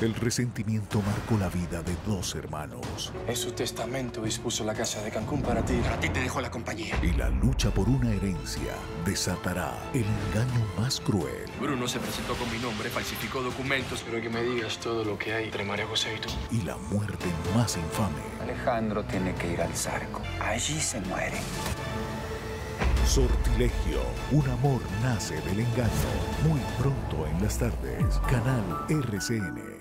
El resentimiento marcó la vida de dos hermanos. En su testamento dispuso la casa de Cancún para ti. Para ti te dejo la compañía. Y la lucha por una herencia desatará el engaño más cruel. Bruno se presentó con mi nombre, falsificó documentos. Pero que me digas todo lo que hay entre María José y tú. Y la muerte más infame. Alejandro tiene que ir al Zarco. Allí se muere. Sortilegio. Un amor nace del engaño. Muy pronto en las tardes. Canal RCN.